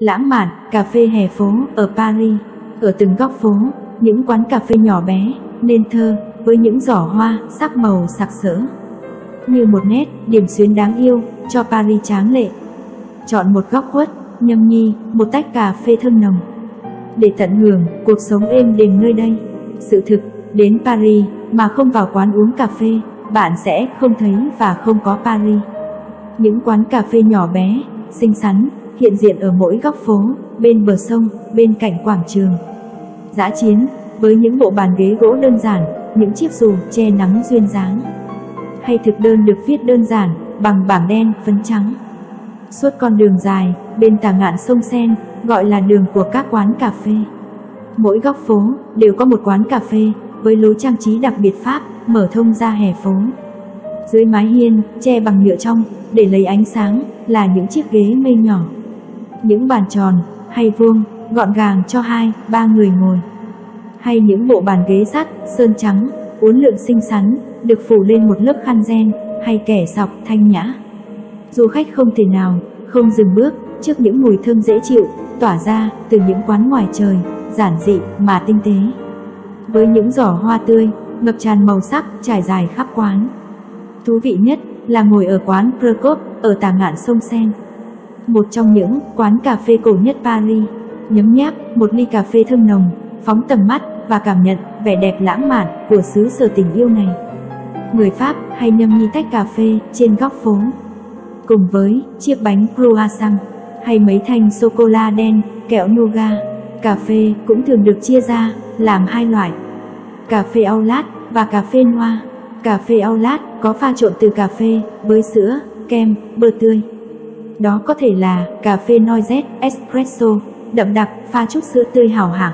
Lãng mạn, cà phê hè phố ở Paris, ở từng góc phố, những quán cà phê nhỏ bé, nên thơ, với những giỏ hoa, sắc màu sặc sỡ. Như một nét, điểm xuyến đáng yêu, cho Paris tráng lệ. Chọn một góc khuất, nhâm nhi, một tách cà phê thơm nồng. Để tận hưởng cuộc sống êm đềm nơi đây. Sự thực, đến Paris mà không vào quán uống cà phê, bạn sẽ không thấy và không có Paris. Những quán cà phê nhỏ bé, xinh xắn, hiện diện ở mỗi góc phố, bên bờ sông, bên cạnh quảng trường. Giã chiến, với những bộ bàn ghế gỗ đơn giản, những chiếc dù che nắng duyên dáng. Hay thực đơn được viết đơn giản, bằng bảng đen, phấn trắng. Suốt con đường dài, bên tà ngạn sông Sen, gọi là đường của các quán cà phê. Mỗi góc phố đều có một quán cà phê với lối trang trí đặc biệt Pháp, mở thông ra hè phố. Dưới mái hiên, che bằng nhựa trong, để lấy ánh sáng, là những chiếc ghế mây nhỏ. Những bàn tròn, hay vuông, gọn gàng cho hai, ba người ngồi. Hay những bộ bàn ghế sắt, sơn trắng, uốn lượn xinh xắn, được phủ lên một lớp khăn ren, hay kẻ sọc thanh nhã. Du khách không thể nào, không dừng bước, trước những mùi thơm dễ chịu, tỏa ra từ những quán ngoài trời, giản dị mà tinh tế. Với những giỏ hoa tươi, ngập tràn màu sắc trải dài khắp quán. Thú vị nhất là ngồi ở quán Prokop ở tà ngạn sông Sen. Một trong những quán cà phê cổ nhất Paris, nhấm nháp một ly cà phê thơm nồng, phóng tầm mắt và cảm nhận vẻ đẹp lãng mạn của xứ sở tình yêu này. Người Pháp hay nhâm nhi tách cà phê trên góc phố, cùng với chiếc bánh croissant hay mấy thanh sô-cô-la đen, kẹo nougat. Cà phê cũng thường được chia ra làm hai loại, cà phê au lát và cà phê noa. Cà phê au lát có pha trộn từ cà phê với sữa, kem, bơ tươi. Đó có thể là cà phê noisette espresso, đậm đặc, pha chút sữa tươi hào hạng.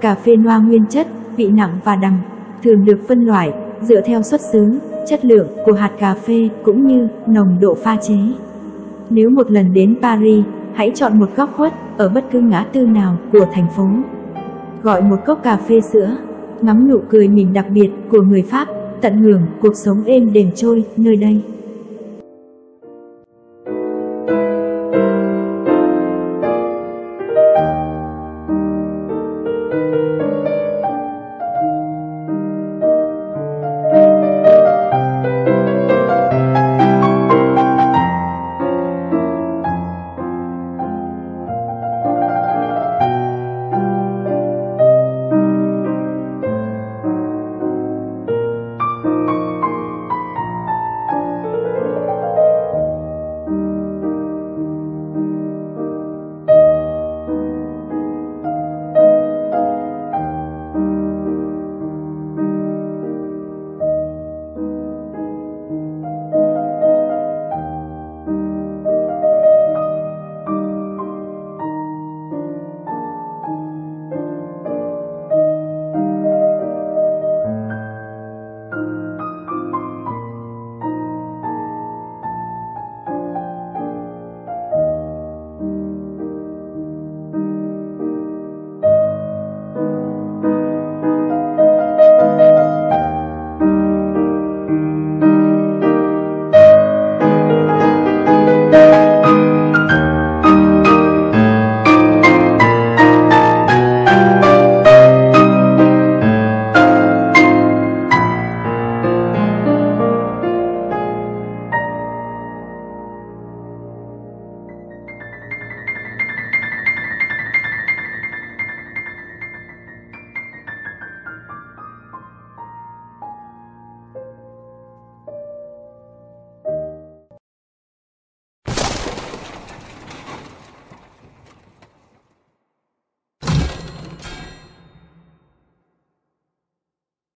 Cà phê noa nguyên chất, vị nặng và đầm, thường được phân loại dựa theo xuất xứ, chất lượng của hạt cà phê cũng như nồng độ pha chế. Nếu một lần đến Paris, hãy chọn một góc khuất ở bất cứ ngã tư nào của thành phố. Gọi một cốc cà phê sữa, ngắm nụ cười mình đặc biệt của người Pháp, tận hưởng cuộc sống êm đềm trôi nơi đây.